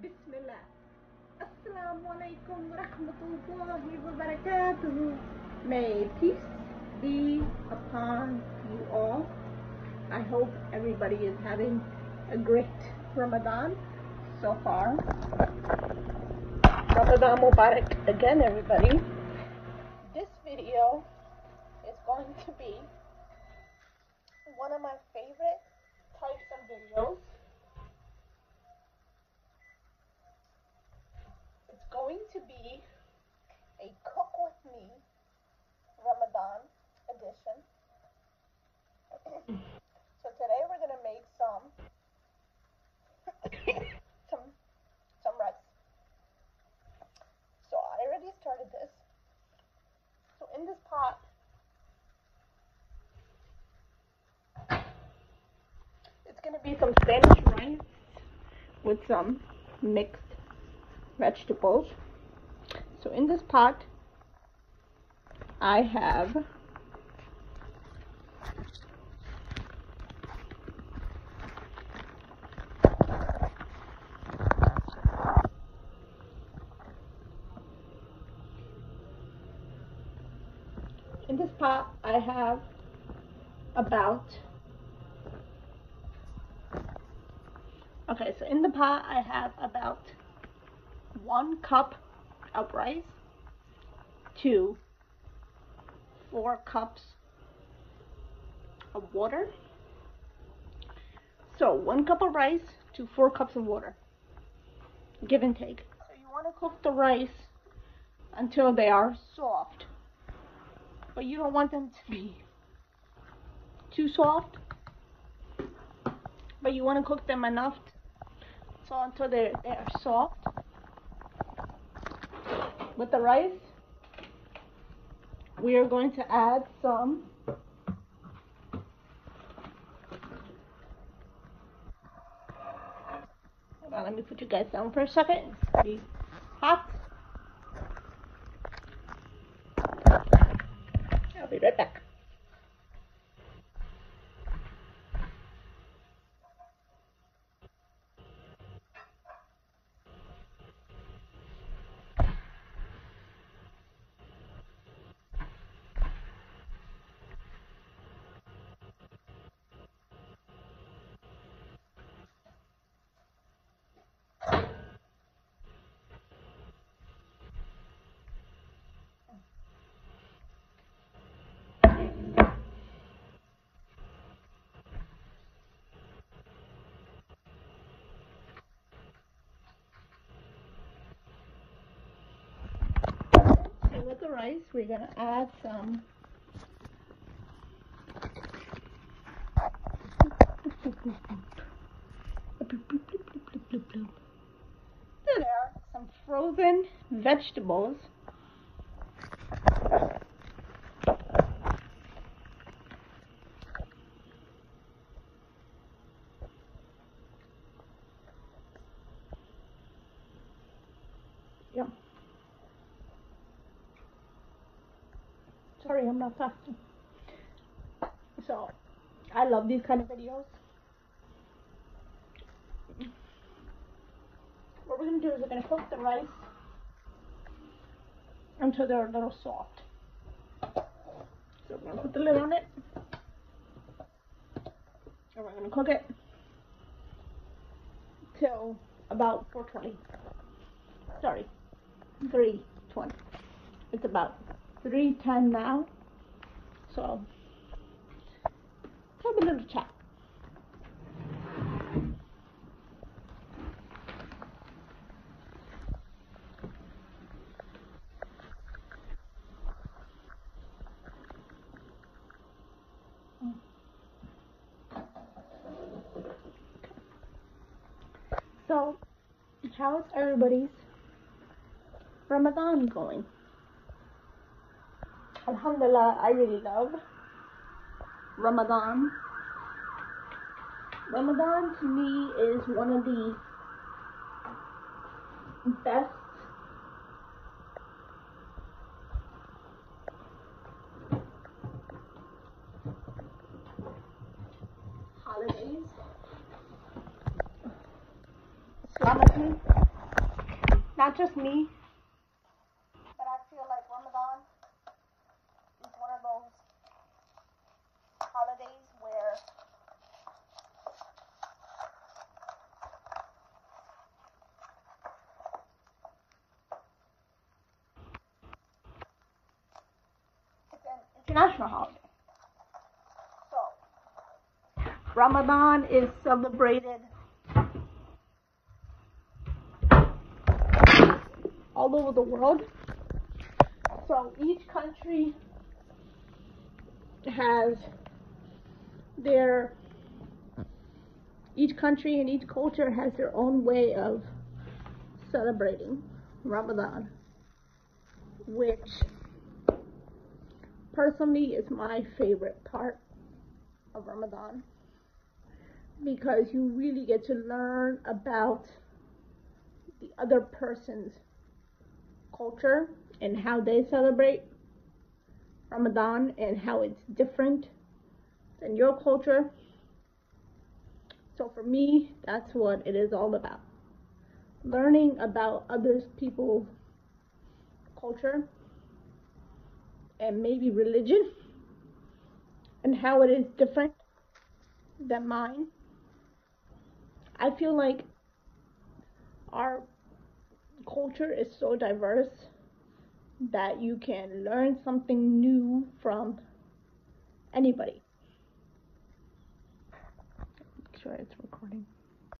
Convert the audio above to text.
Bismillah. Assalamu alaikum wa rahmatullahi wa barakatuh. May peace be upon you all. I hope everybody is having a great Ramadan so far. Ramadan Mubarak again, everybody. This video is going to be one of my favorite types of videos. Going to be a cook with me Ramadan edition. so today we're gonna make some some some rice. So I already started this. So in this pot it's gonna be some Spanish rice with some mixed vegetables. So in this pot I have in this pot I have about okay so in the pot I have about one cup of rice to four cups of water. So one cup of rice to four cups of water give and take. So you want to cook the rice until they are soft but you don't want them to be too soft. But you want to cook them enough so until they're, they're soft with the rice we are going to add some hold on let me put you guys down for a second. It's hot I'll be right back So with the rice, we're gonna add some. There are some frozen vegetables. Sorry, I'm not fasting. So, I love these kind of videos. What we're gonna do is we're gonna cook the rice until they're a little soft. So we're gonna put the lid on it. And we're gonna cook it till about 420. Sorry, 320. It's about 310 now. So, have a little chat. So, how's everybody's Ramadan going? Alhamdulillah, I really love Ramadan. Ramadan to me is one of the best holidays. Not just me, but I feel like Ramadan is one of those holidays where international holiday. So, Ramadan is celebrated all over the world. So each country has their each country and each culture has their own way of celebrating Ramadan, which personally is my favorite part of Ramadan because you really get to learn about the other person's culture and how they celebrate Ramadan and how it's different than your culture. So for me, that's what it is all about. Learning about other people's culture and maybe religion and how it is different than mine. I feel like our culture is so diverse that you can learn something new from anybody. Make sure it's recording.